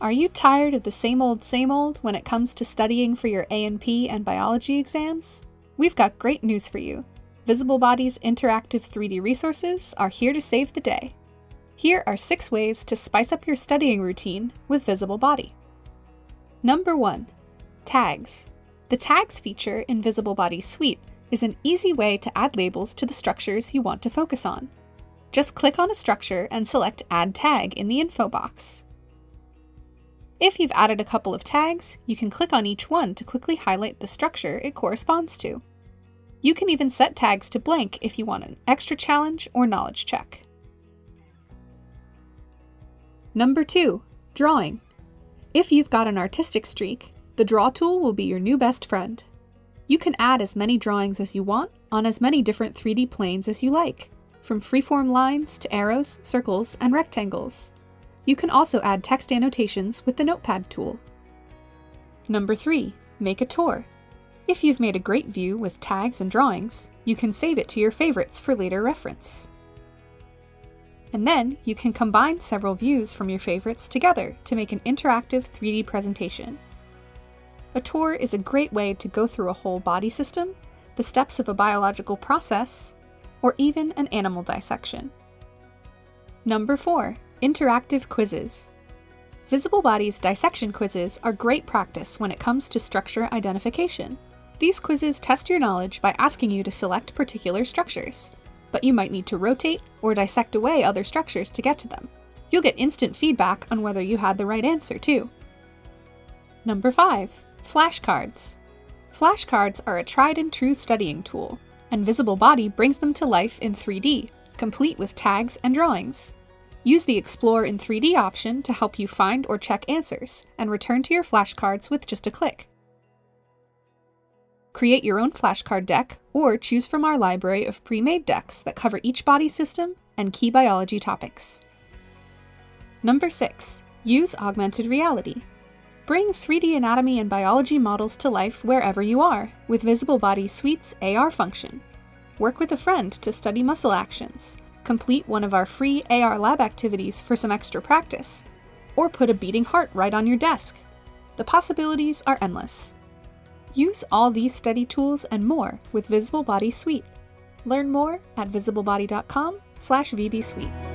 Are you tired of the same old, same old when it comes to studying for your A&P and biology exams? We've got great news for you. Visible Body's interactive 3D resources are here to save the day. Here are six ways to spice up your studying routine with Visible Body. Number 1. Tags. The Tags feature in Visible Body Suite is an easy way to add labels to the structures you want to focus on. Just click on a structure and select Add Tag in the info box. If you've added a couple of tags, you can click on each one to quickly highlight the structure it corresponds to. You can even set tags to blank if you want an extra challenge or knowledge check. Number 2. Drawing. If you've got an artistic streak, the Draw tool will be your new best friend. You can add as many drawings as you want on as many different 3D planes as you like, from freeform lines to arrows, circles, and rectangles. You can also add text annotations with the Notepad tool. Number 3. Make a tour. If you've made a great view with tags and drawings, you can save it to your favorites for later reference. And then you can combine several views from your favorites together to make an interactive 3D presentation. A tour is a great way to go through a whole body system, the steps of a biological process, or even an animal dissection. Number 4. Interactive quizzes. Visible Body's dissection quizzes are great practice when it comes to structure identification. These quizzes test your knowledge by asking you to select particular structures, but you might need to rotate or dissect away other structures to get to them. You'll get instant feedback on whether you had the right answer, too. Number 5. Flashcards. Flashcards are a tried and true studying tool, and Visible Body brings them to life in 3D, complete with tags and drawings. Use the Explore in 3D option to help you find or check answers, and return to your flashcards with just a click. Create your own flashcard deck, or choose from our library of pre-made decks that cover each body system and key biology topics. Number 6. Use augmented reality. Bring 3D anatomy and biology models to life wherever you are with Visible Body Suite's AR function. Work with a friend to study muscle actions, complete one of our free AR lab activities for some extra practice, or put a beating heart right on your desk. The possibilities are endless. Use all these study tools and more with Visible Body Suite. Learn more at visiblebody.com/vbsuite.